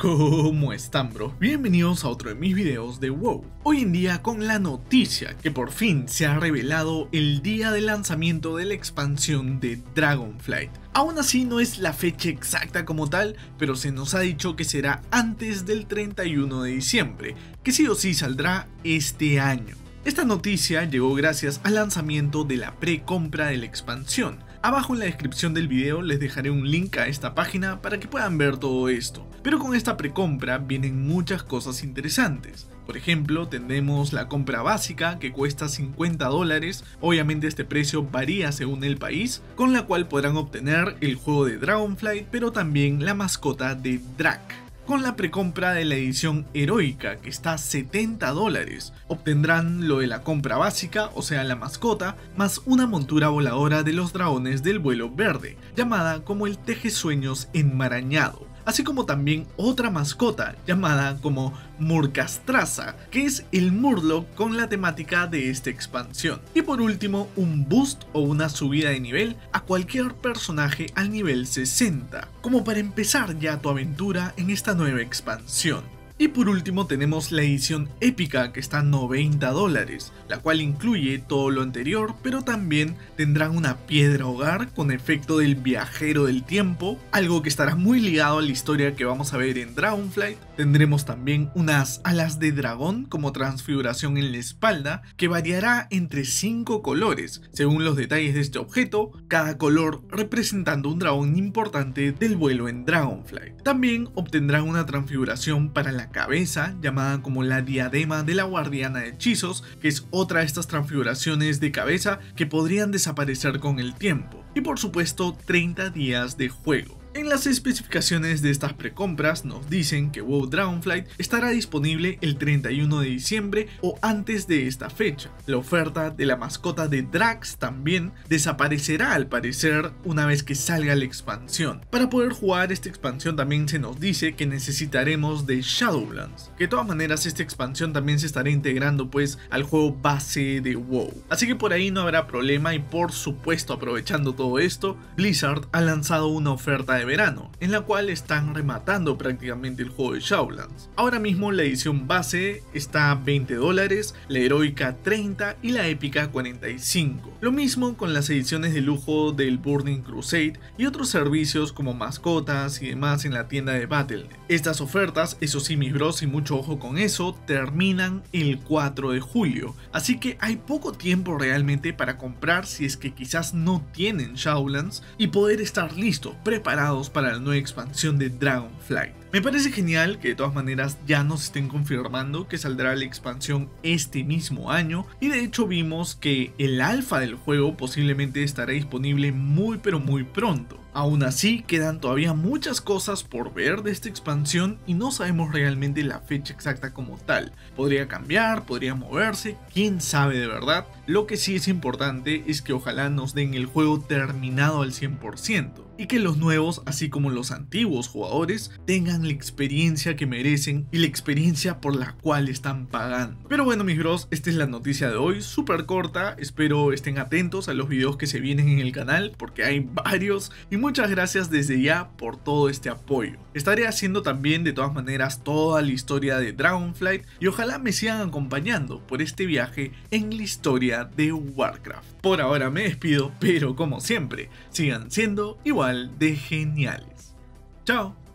¿Cómo están bro? Bienvenidos a otro de mis videos de WoW. Hoy en día con la noticia que por fin se ha revelado el día de lanzamiento de la expansión de Dragonflight. Aún así no es la fecha exacta como tal, pero se nos ha dicho que será antes del 31 de diciembre, que sí o sí saldrá este año. Esta noticia llegó gracias al lanzamiento de la pre-compra de la expansión, Abajo en la descripción del video les dejaré un link a esta página para que puedan ver todo esto. Pero con esta precompra vienen muchas cosas interesantes. Por ejemplo, tendremos la compra básica que cuesta 50 dólares, obviamente este precio varía según el país, con la cual podrán obtener el juego de Dragonflight, pero también la mascota de Drak con la precompra de la edición heroica que está a 70 dólares. Obtendrán lo de la compra básica, o sea la mascota, más una montura voladora de los dragones del vuelo verde, llamada como el Teje Sueños Enmarañado así como también otra mascota llamada como Murcastraza, que es el Murloc con la temática de esta expansión. Y por último, un boost o una subida de nivel a cualquier personaje al nivel 60, como para empezar ya tu aventura en esta nueva expansión. Y por último tenemos la edición épica que está a 90 dólares, la cual incluye todo lo anterior, pero también tendrán una piedra hogar con efecto del viajero del tiempo, algo que estará muy ligado a la historia que vamos a ver en Dragonflight. Tendremos también unas alas de dragón como transfiguración en la espalda, que variará entre 5 colores, según los detalles de este objeto, cada color representando un dragón importante del vuelo en Dragonflight. También obtendrán una transfiguración para la cabeza, llamada como la diadema de la guardiana de hechizos, que es otra de estas transfiguraciones de cabeza que podrían desaparecer con el tiempo. Y por supuesto 30 días de juego. En las especificaciones de estas precompras nos dicen que WoW Dragonflight estará disponible el 31 de diciembre o antes de esta fecha. La oferta de la mascota de Drax también desaparecerá al parecer una vez que salga la expansión. Para poder jugar esta expansión también se nos dice que necesitaremos de Shadowlands, que de todas maneras esta expansión también se estará integrando pues al juego base de WoW. Así que por ahí no habrá problema y por supuesto aprovechando todo esto, Blizzard ha lanzado una oferta de verano, en la cual están rematando prácticamente el juego de Shadowlands. Ahora mismo la edición base está a 20 dólares, la heroica 30 y la épica 45. Lo mismo con las ediciones de lujo del Burning Crusade y otros servicios como mascotas y demás en la tienda de Battle.net. Estas ofertas, eso sí mis bros y mucho ojo con eso, terminan el 4 de julio, así que hay poco tiempo realmente para comprar si es que quizás no tienen Shadowlands y poder estar listo, preparado para la nueva expansión de Dragonflight. Me parece genial que de todas maneras ya nos estén confirmando que saldrá la expansión este mismo año y de hecho vimos que el alfa del juego posiblemente estará disponible muy pero muy pronto. Aún así, quedan todavía muchas cosas por ver de esta expansión y no sabemos realmente la fecha exacta como tal. Podría cambiar, podría moverse, quién sabe de verdad. Lo que sí es importante es que ojalá nos den el juego terminado al 100% y que los nuevos, así como los antiguos jugadores, la experiencia que merecen y la experiencia por la cual están pagando. Pero bueno mis bros, esta es la noticia de hoy, súper corta, espero estén atentos a los videos que se vienen en el canal porque hay varios y muchas gracias desde ya por todo este apoyo. Estaré haciendo también de todas maneras toda la historia de Dragonflight y ojalá me sigan acompañando por este viaje en la historia de Warcraft. Por ahora me despido, pero como siempre, sigan siendo igual de geniales. Chao.